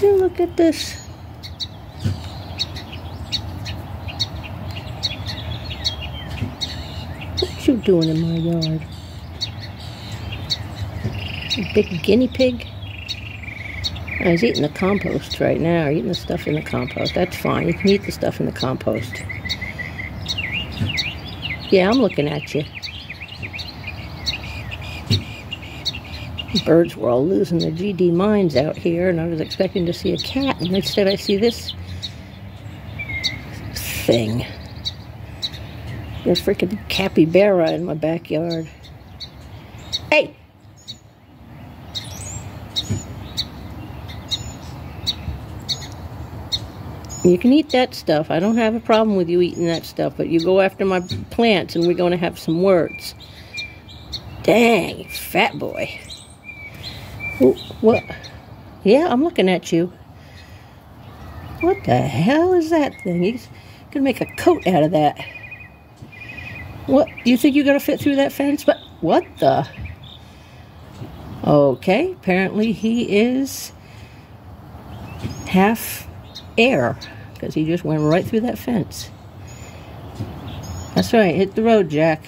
Look at this? What you doing in my yard? A big guinea pig? Oh, he's eating the compost right now, eating the stuff in the compost. That's fine. You can eat the stuff in the compost. Yeah, I'm looking at you. Birds were all losing their GD minds out here, and I was expecting to see a cat, and instead I see this thing. A freaking capybara in my backyard. Hey! You can eat that stuff. I don't have a problem with you eating that stuff, but you go after my plants and we're going to have some words. Dang, fat boy. What? Yeah, I'm looking at you. What the hell is that thing? He's gonna make a coat out of that. What? You think you're going to fit through that fence? But what the? Okay, apparently he is half air because he just went right through that fence. That's right, hit the road, Jack.